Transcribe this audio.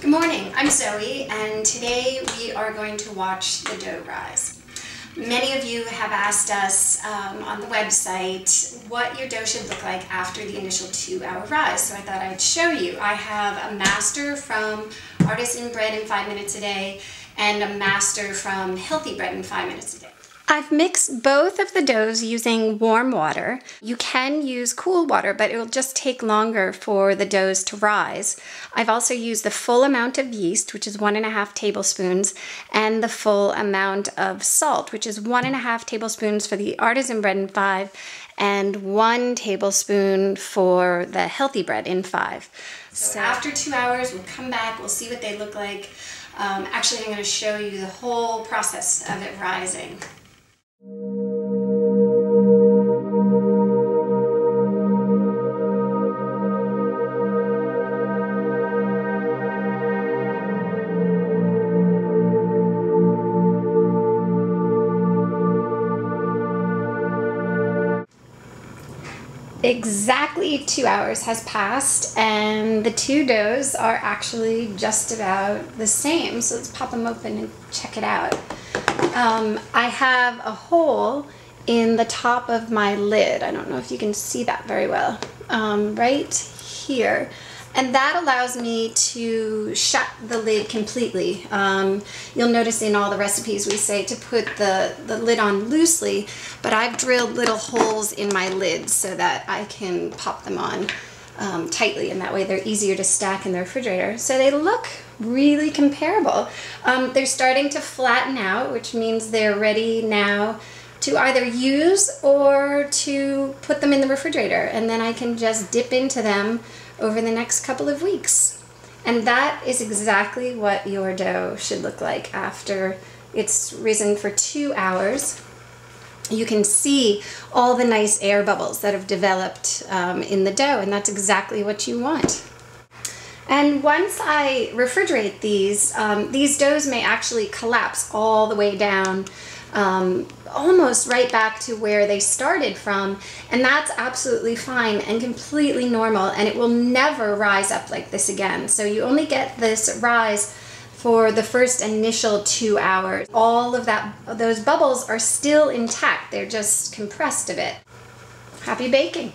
Good morning, I'm Zoe, and today we are going to watch the dough rise. Many of you have asked us um, on the website what your dough should look like after the initial two hour rise, so I thought I'd show you. I have a master from Artisan Bread in 5 Minutes a Day and a master from Healthy Bread in 5 Minutes a Day. I've mixed both of the doughs using warm water. You can use cool water, but it will just take longer for the doughs to rise. I've also used the full amount of yeast, which is one and a half tablespoons, and the full amount of salt, which is one and a half tablespoons for the artisan bread in five, and one tablespoon for the healthy bread in five. So after two hours, we'll come back, we'll see what they look like. Um, actually, I'm going to show you the whole process of it rising. Exactly two hours has passed and the two doughs are actually just about the same. So let's pop them open and check it out. Um, I have a hole in the top of my lid. I don't know if you can see that very well. Um, right here and that allows me to shut the lid completely. Um, you'll notice in all the recipes we say to put the, the lid on loosely, but I've drilled little holes in my lid so that I can pop them on um, tightly and that way they're easier to stack in the refrigerator. So they look really comparable. Um, they're starting to flatten out, which means they're ready now to either use or to put them in the refrigerator and then I can just dip into them over the next couple of weeks. And that is exactly what your dough should look like after it's risen for two hours. You can see all the nice air bubbles that have developed um, in the dough, and that's exactly what you want. And once I refrigerate these, um, these doughs may actually collapse all the way down um, almost right back to where they started from. And that's absolutely fine and completely normal. And it will never rise up like this again. So you only get this rise for the first initial two hours. All of that, those bubbles are still intact. They're just compressed a bit. Happy baking.